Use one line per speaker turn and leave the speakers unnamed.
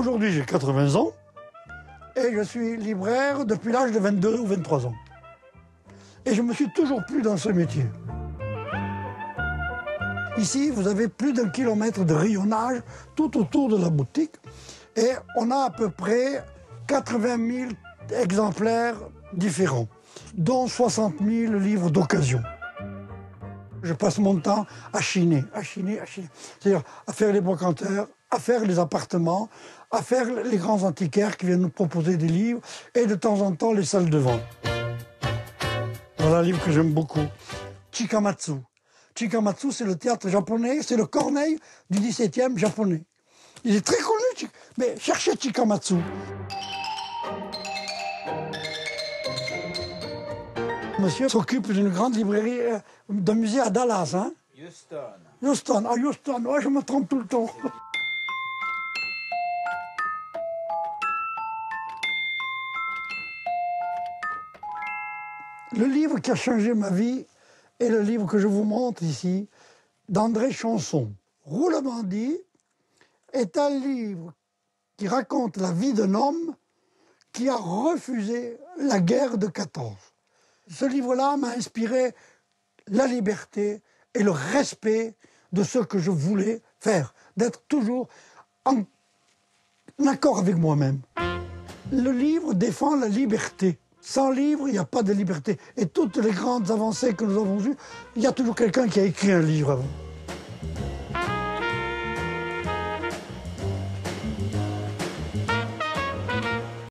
Aujourd'hui, j'ai 80 ans et je suis libraire depuis l'âge de 22 ou 23 ans. Et je me suis toujours plu dans ce métier. Ici, vous avez plus d'un kilomètre de rayonnage tout autour de la boutique et on a à peu près 80 000 exemplaires différents, dont 60 000 livres d'occasion. Je passe mon temps à chiner, à chiner, à chiner. C'est-à-dire à faire les brocanteurs, à faire les appartements, à faire les grands antiquaires qui viennent nous proposer des livres et de temps en temps les salles de vente. Voilà un livre que j'aime beaucoup, Chikamatsu. Chikamatsu, c'est le théâtre japonais, c'est le Corneille du 17e japonais. Il est très connu, mais cherchez Chikamatsu. Monsieur s'occupe d'une grande librairie, euh, d'un musée à Dallas, hein
Houston.
Houston, à Houston, ouais, je me trompe tout le temps. Le livre qui a changé ma vie est le livre que je vous montre ici, d'André Chanson. Roulement dit est un livre qui raconte la vie d'un homme qui a refusé la guerre de 14. Ce livre-là m'a inspiré la liberté et le respect de ce que je voulais faire, d'être toujours en accord avec moi-même. Le livre défend la liberté. Sans livre, il n'y a pas de liberté. Et toutes les grandes avancées que nous avons eues, il y a toujours quelqu'un qui a écrit un livre avant.